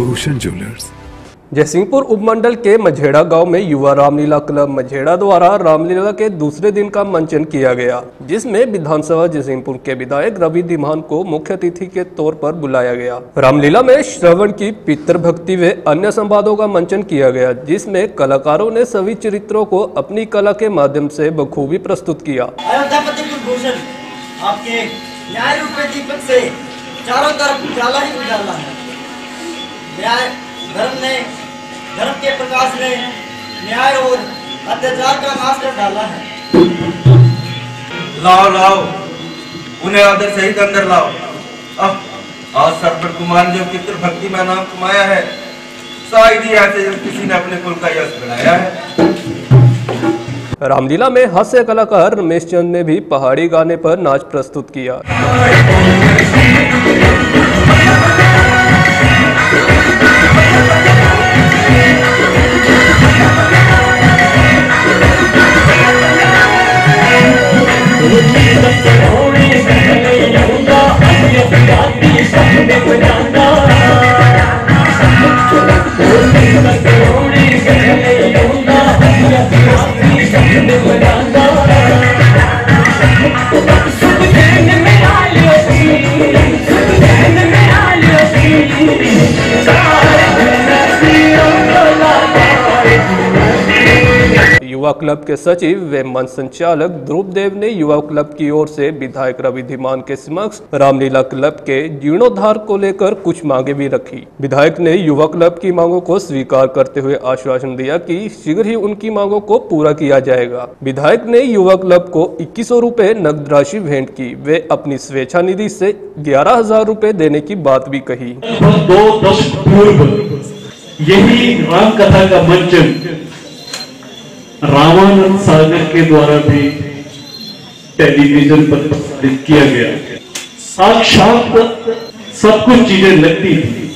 Bhushan jewellers Jaisinghpur उपमंडल के मझेड़ा गाँव में युवा रामलीला क्लब मझेड़ा द्वारा रामलीला के दूसरे दिन का मंचन किया गया जिसमें विधानसभा जयसिंहपुर के विधायक रवि धीमान को मुख्य अतिथि के तौर पर बुलाया गया। रामलीला में श्रवण की पितर भक्ति व अन्य संवादों का मंचन किया गया जिसमें कलाकारों ने सभी चरित्रों को अपनी कला के माध्यम से बखूबी प्रस्तुत किया। आपके न्याय रूप में दीपक से चारों तरफ़ उजाला ही उजाला है। न्याय धर्म ने धर्म के प्रकाश ने न्याय और अत्याचार का नाश कर डाला है। लाओ लाओ उन्हें आदर सहित अंदर लाओ। अब आज सरपट कुमार जो पितृ भक्ति में नाम कमाया है। शायद ही ऐसे किसी ने अपने कुल का यश बनाया है। रामलीला में हास्य कलाकार रमेश चंद ने भी पहाड़ी गाने पर नाच प्रस्तुत किया। युवा क्लब के सचिव व मंच संचालक ध्रुव देव ने युवा क्लब की ओर से विधायक रवि धीमान के समक्ष रामलीला क्लब के जीर्णोद्धार को लेकर कुछ मांगे भी रखी। विधायक ने युवा क्लब की मांगों को स्वीकार करते हुए आश्वासन दिया कि शीघ्र ही उनकी मांगों को पूरा किया जाएगा। विधायक ने युवा क्लब को इक्कीस सौ नकद राशि भेंट की वे अपनी स्वेच्छा निधि से ग्यारह हज़ार रूपए देने की बात भी कही। दो यही राम कथा का मंचन रामानंद सागर के द्वारा भी टेलीविज़न पर प्रसारित किया गया। साक्षात सब कुछ चीज़ें लगती थी।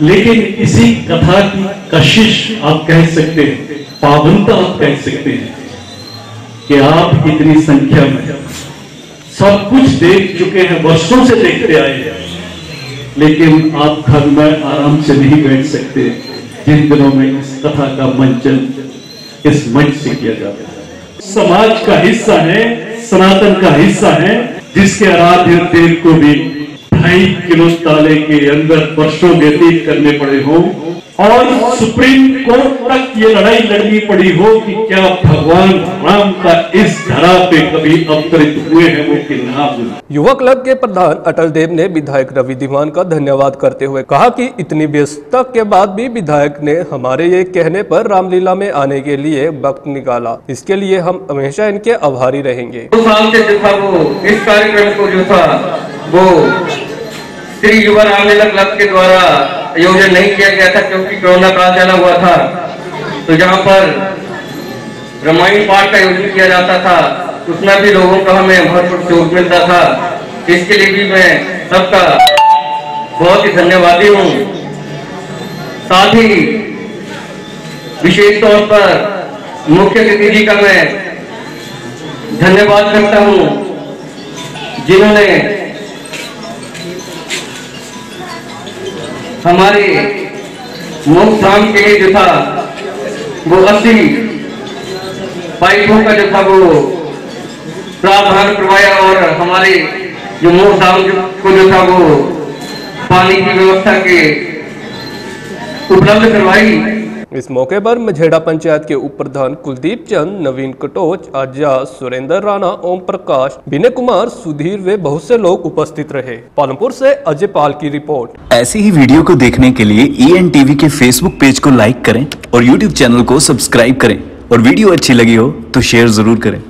लेकिन इसी कथा की कशिश आप कह सकते हैं, पावनता आप कह सकते हैं कि आप इतनी संख्या में सब कुछ देख चुके हैं, वर्षों से देखते आए हैं। लेकिन आप घर में आराम से नहीं बैठ सकते, जिन दिनों में इस कथा का मंचन इस मंच से किया जाता है? समाज का हिस्सा है, सनातन का हिस्सा है, जिसके आराध्य देव को भी ढाई किलो ताले के अंदर वर्षों व्यतीत करने पड़े हो, और सुप्रीम कोर्ट तक ये लड़ाई लड़नी पड़ी हो कि क्या भगवान राम का पे कभी अवतरित हुए हैं वो युवा क्लब के प्रधान अटल देव ने विधायक रवि धीमान का धन्यवाद करते हुए कहा कि इतनी व्यस्तता के बाद भी विधायक ने हमारे ये कहने पर रामलीला में आने के लिए वक्त निकाला। इसके लिए हम हमेशा इनके आभारी रहेंगे। दो साल से जो था वो इस कार्यक्रम को जो था वो श्री युवा रामलीला क्लब के द्वारा आयोजन नहीं किया गया था क्योंकि कोरोना काल चला हुआ था। तो जहाँ पर रामायण पाठ का आयोजन किया जाता था उसमें भी लोगों का हमें भरपूर सहयोग मिलता था। इसके लिए भी मैं सबका बहुत ही धन्यवादी हूँ। साथ ही विशेष तौर पर मुख्य अतिथि जी का मैं धन्यवाद करता हूँ, जिन्होंने हमारे धाम के लिए जो था, वो अस्सी पाइपों का जो था वो प्रावधान करवाया और हमारे जो धाम जो- को जो था वो पानी की व्यवस्था के उपलब्ध करवाई। इस मौके पर मझेड़ा पंचायत के उप प्रधान कुलदीप चंद नवीन कटोच आज़ाद सुरेंद्र राणा ओम प्रकाश विनय कुमार सुधीर वे बहुत से लोग उपस्थित रहे। पालमपुर से अजय पाल की रिपोर्ट। ऐसी ही वीडियो को देखने के लिए ई एन टीवी के फेसबुक पेज को लाइक करें और यूट्यूब चैनल को सब्सक्राइब करें। और वीडियो अच्छी लगी हो तो शेयर ज़रूर करें।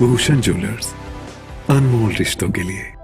भूषण ज्वेलर्स अनमोल रिश्तों के लिए।